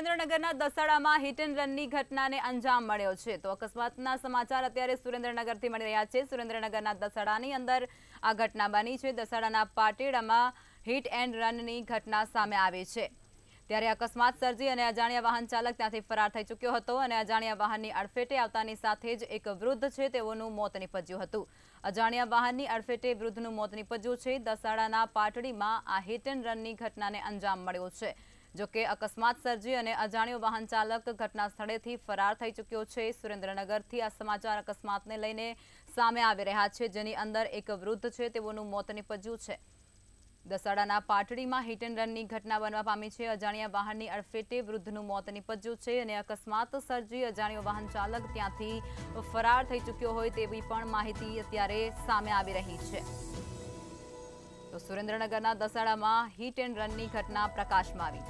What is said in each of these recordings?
સુરેન્દ્રનગરના દસાડામાં hit and રનની ઘટનાને અંજામ મળ્યો છે. તો અકસ્માતના સમાચાર અત્યારે સુરેન્દ્રનગરથી મળી રહ્યા છે. સુરેન્દ્રનગરના દસાડાની અંદર આ ઘટના બની છે. દસાડાના પાટેડામાં હિટ એન્ડ રનની ઘટના સામે આવી છે. ત્યારે અકસ્માત સર્જી અને અજાણ્યા વાહન ચાલક ત્યાંથી ફરાર થઈ ચૂક્યો હતો અને અજાણ્યા વાહનની અડફેટે આવતાની સાથે જ એક વૃદ્ધ છે તેઓનું મોત નીપજ્યું હતું. અજાણ્યા વાહનની અડફેટે વૃદ્ધનું મોત નીપજ્યું છે. દસાડાના પાટડીમાં આ હિટ એન્ડ રનની ઘટનાને અંજામ મળ્યો છે. જો કે અકસ્માત સર્જી અને અજાણ્યો વાહન ચાલક ઘટના સ્થળેથી ફરાર થઈ ચૂક્યો છે. સુરેન્દ્રનગરથી આ સમાચાર અકસ્માતને લઈને સામે આવી રહ્યા છે, જેની અંદર એક વૃદ્ધ છે, તેઓનું મોત નીપજ્યું છે. દસાડાના પાટડીમાં હિટ એન્ડ રનની ઘટના બનવા પામી છે. અજાણ્યા વાહનની અડફેટે વૃદ્ધનું મોત નીપજ્યું છે અને અકસ્માત સર્જી અજાણ્યો વાહન ચાલક ત્યાંથી ફરાર થઈ ચૂક્યો હોય તેવી પણ માહિતી અત્યારે સામે આવી રહી છે. તો સુરેન્દ્રનગરના દસાડામાં હિટ એન્ડ રનની ઘટના પ્રકાશમાં આવી.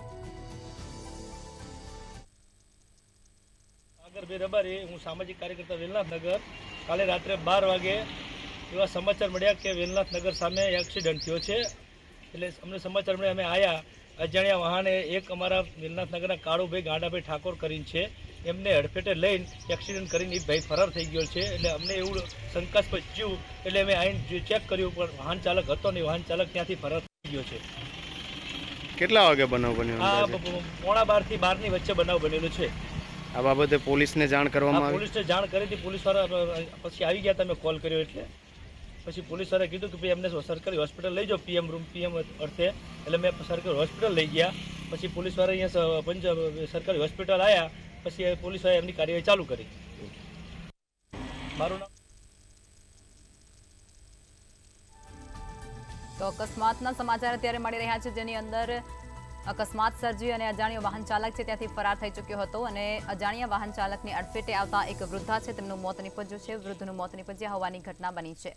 રબારી હું સામાજિક કાર્યકર્તા વેલનાથનગર. કાલે રાત્રે બાર વાગે એવા સમાચાર મળ્યા કે વેલનાથનગર સામે એક્સિડન્ટ થયો છે. એટલે અમને સમાચાર મળ્યા, અમે આવ્યા અજાણ્યા વાહને એક અમારા વેલનાથનગરના કાળુભાઈ ગાંડાભાઈ ઠાકોર કરીને છે. એમને હડફેટે લઈને એક્સિડન્ટ કરીને એ ભાઈ ફરાર થઈ ગયો છે. એટલે અમને એવું શંકાસ્પદ જીવ એટલે અમે આવીને ચેક કર્યું પણ વાહન ચાલક હતો નહીં. વાહન ચાલક ત્યાંથી ફરાર થઈ ગયો છે. કેટલા વાગે બનાવ બન્યો આ પોણા બારથી બારની વચ્ચે બનાવ બનેલો છે. આ બાબતે પોલીસને જાણ કરવામાં આવી? પોલીસને જાણ કરી હતી. પોલીસવાળા પછી આવી ગયા તમે કોલ કર્યો એટલે. પછી પોલીસવાળા કીધું કે ભાઈ એમને સરકારી હોસ્પિટલ લઈ જાઓ પીએમ રૂમ પીએમ અર્થે. એટલે મેં સરકારી હોસ્પિટલ લઈ ગયા. પછી પોલીસવાળા અહીંયા સરકારી હોસ્પિટલ આવ્યા પછી એ એમની કાર્યવાહી ચાલુ કરી. મારું નામ તો અકસ્માતના સમાચાર અત્યારે મળી રહ્યા છે, જેની અંદર અકસ્માત સર્જી અને અજાણ્યો વાહન ચાલક છે, ત્યાંથી ફરાર થઈ ચૂક્યો હતો અને અજાણ્યા વાહન ચાલકની અડફેટે આવતા એક વૃદ્ધા છે, તેમનું મોત નીપજ્યું છે. વૃદ્ધનું મોત નીપજ્યા હોવાની ઘટના બની છે.